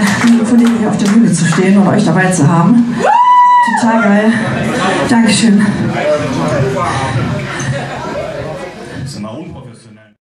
ein Privileg, hier auf der Bühne zu stehen und euch dabei zu haben. Total geil. Dankeschön.